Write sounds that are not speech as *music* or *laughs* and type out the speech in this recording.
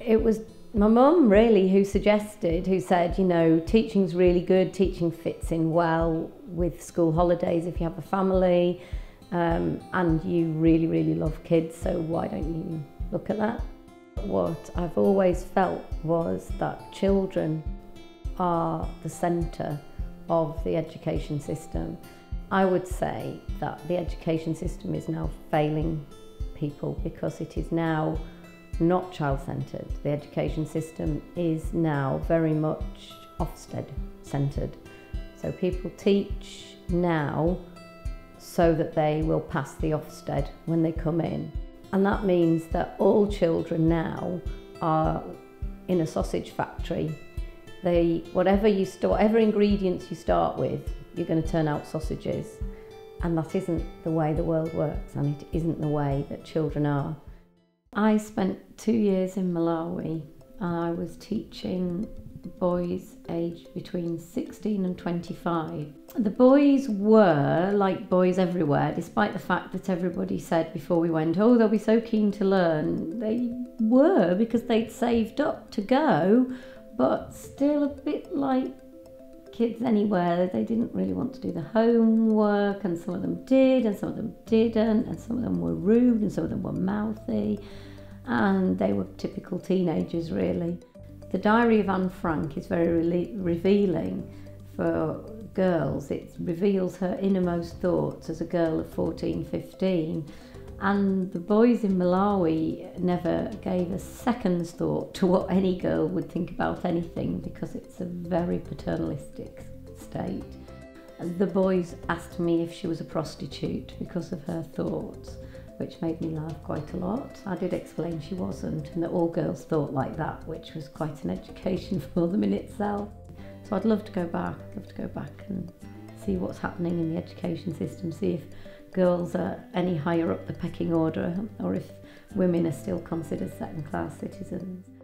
it was my mum really who suggested, who said, you know, teaching's really good, teaching fits in well with school holidays if you have a family, um, and you really, really love kids, so why don't you look at that? What I've always felt was that children are the centre of the education system. I would say that the education system is now failing people because it is now not child-centred. The education system is now very much Ofsted centred. So people teach now so that they will pass the Ofsted when they come in. And that means that all children now are in a sausage factory. They, whatever you whatever ingredients you start with, you're going to turn out sausages. And that isn't the way the world works, and it isn't the way that children are. I spent two years in Malawi and I was teaching boys aged between 16 and 25. The boys were like boys everywhere, despite the fact that everybody said before we went, oh, they'll be so keen to learn. They were because they'd saved up to go, but still a bit like kids anywhere. They didn't really want to do the homework, and some of them did, and some of them didn't, and some of them were rude, and some of them were mouthy, and they were typical teenagers, really. The Diary of Anne Frank is very re revealing for girls. It reveals her innermost thoughts as a girl of 14, 15. And the boys in Malawi never gave a second's thought to what any girl would think about anything because it's a very paternalistic state. The boys asked me if she was a prostitute because of her thoughts, which made me laugh quite a lot. I did explain she wasn't and that all girls thought like that, which was quite an education *laughs* for them in itself. So I'd love to go back, I'd love to go back and see what's happening in the education system, see if girls are any higher up the pecking order or if women are still considered second class citizens.